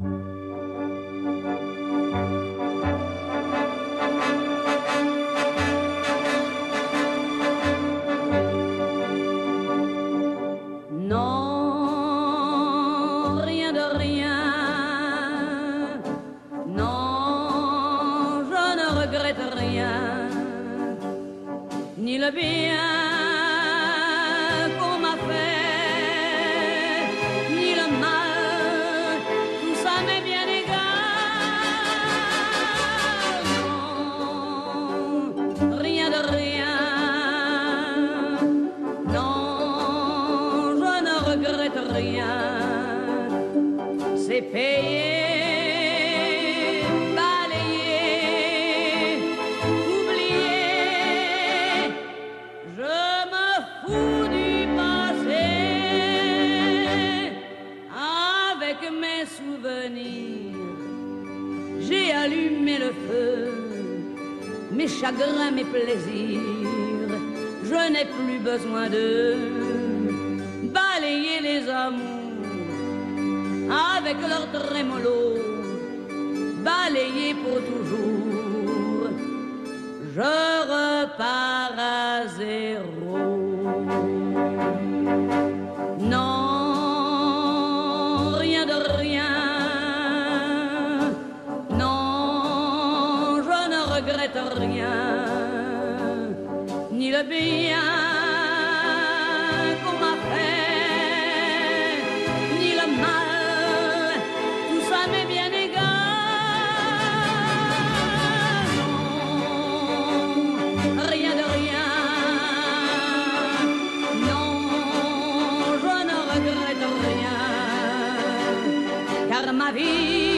Non, rien de rien. Non, je ne regrette rien. Ni le bien. c'est payer, balayer, oublier. Je me fous du passé avec mes souvenirs. J'ai allumé le feu, mes chagrins, mes plaisirs. Je n'ai plus besoin d'eux avec leur trémolo, balayé pour toujours. Je repars à zéro. Non, rien de rien. Non, je ne regrette rien, ni le bien. rien de rien. Non, je ne regrette rien, car ma vie.